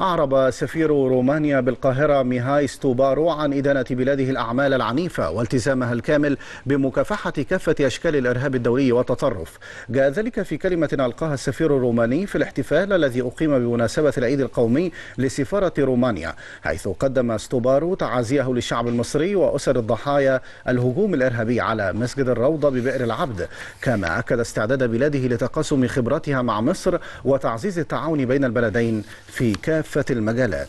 أعرب سفير رومانيا بالقاهرة ميهاي ستوبارو عن إدانة بلاده الأعمال العنيفة والتزامها الكامل بمكافحة كافة أشكال الإرهاب الدولي والتطرف. جاء ذلك في كلمة ألقاها السفير الروماني في الاحتفال الذي أقيم بمناسبة العيد القومي لسفارة رومانيا حيث قدم ستوبارو تعازيه للشعب المصري وأسر الضحايا الهجوم الإرهابي على مسجد الروضة ببئر العبد. كما أكد استعداد بلاده لتقاسم خبراتها مع مصر وتعزيز التعاون بين البلدين في كافة المجالات.